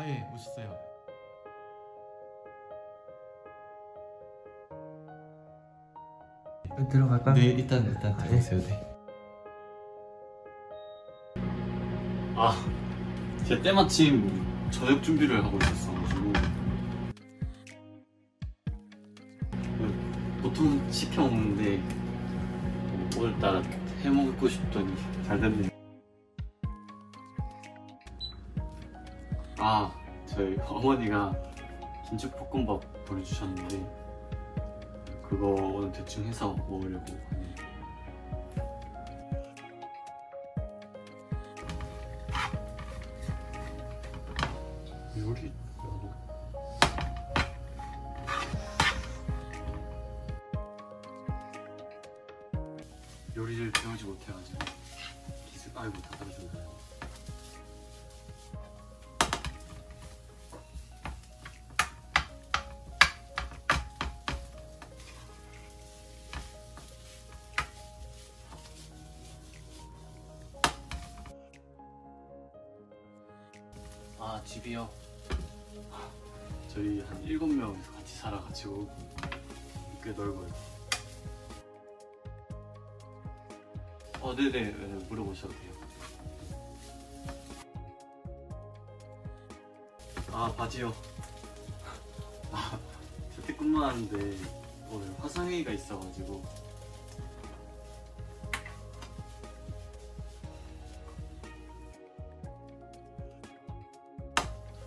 아예 오셨어요. 들어갈까? 네 일단 일단 아, 들어오세요. 네. 아, 제가 때마침 저녁 준비를 하고 있었어가지고 보통 시켜 먹는데 뭐 오늘따라 해 먹고 싶더니 잘 됐네요. 아, 저희 어머니가 김치볶음밥 보내주셨는데 그거 오늘 대충 해서 먹으려고. 요리 요리를 배우지 못해가지고 기술 아이고 다 떨어졌나요? 아 집이요? 저희 한 일곱 명이서 같이 살아가지고 꽤 넓어요. 어, 네네, 네, 물어보셔도 돼요. 아, 바지요. 아, 재택근무하는데 오늘 화상회의가 있어가지고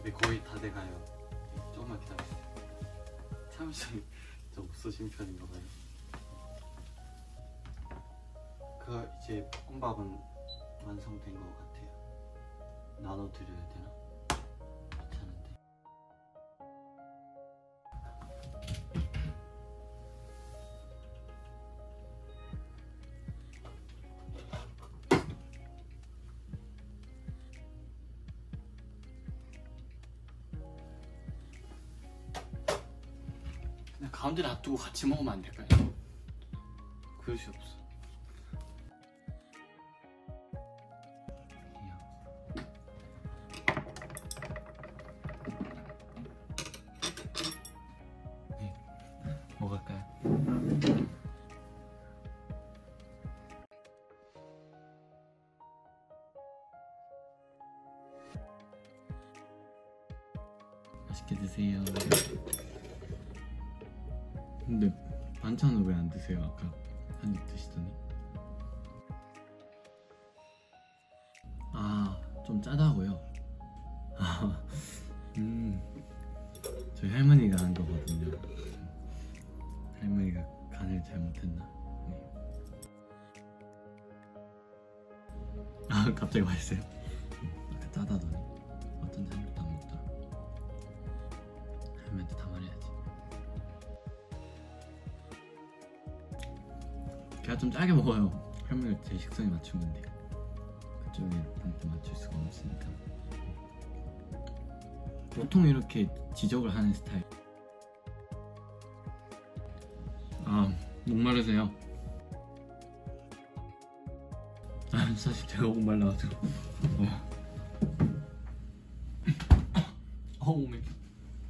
네, 거의 다 돼가요. 네, 조금만 기다려주세요. 참으시좀 좀 없으신 편인가 봐요. 그 이제 볶음밥은 완성된 것 같아요. 나눠드려야 되나? 가운데 놔두고 같이 먹으면 안 될까요? 그릇이 없어. 네, 먹을까요? 맛있게 드세요. 근데 반찬을 왜 안 드세요? 아까 한 입 드시더니. 아, 좀 짜다고요? 아, 음. 저희 할머니가 한 거거든요. 할머니가 간을 잘못했나? 네. 아, 갑자기 맛있어요. 제가 좀 짜게 먹어요. 할머니가 제 식성에 맞춘 건데 그쪽에 한테 맞출 수가 없으니까. 보통 이렇게 지적을 하는 스타일. 아, 목마르세요? 아, 사실 제가 목말라가지고. 어. 어, 오메.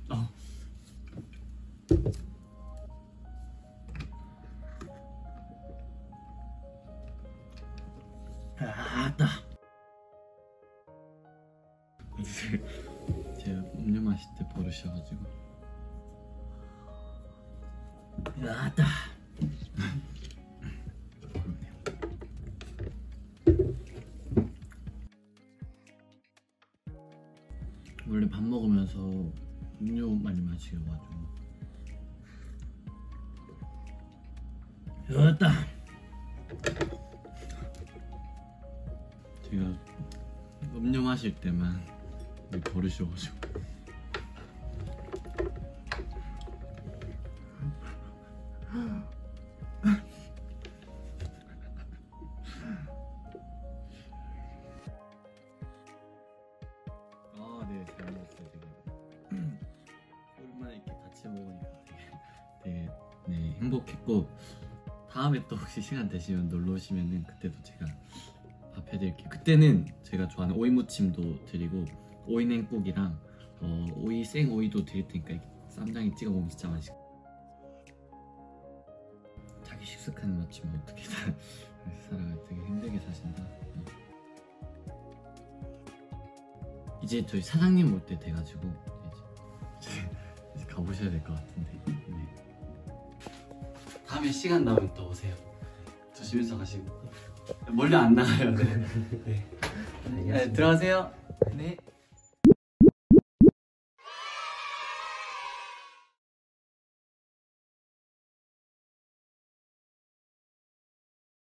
어. 제가 음료 마실 때 버릇이어가지고. 그렇네요. 원래 밥 먹으면서 음료 많이 마시려가지고. 여었다. 제가 음료 마실 때만 이 네, 잘 먹었어요, 지금. 오랜만에 이렇게 같이 먹으니까 되게 네, 행복했고, 다음에 또 혹시 시간 되시면 놀러 오시면은 그때도 제가 밥 해드릴게요. 그때는 제가 좋아하는 오이무침도 드리고, 오이냉국이랑 어, 오이 생 오이도 드릴 테니까 쌈장에 찍어 먹으면 진짜 맛있고 자기 식습관 맞추면 어떻게 다 살아가 되게 힘들게 사신다. 어. 이제 저희 사장님 올 때 돼가지고 이제, 이제 가보셔야 될 것 같은데. 네. 다음에 시간 나면 또 오세요. 조심해서 가시고 멀리 안 나가요. 네. 네. 네, 들어가세요. 네.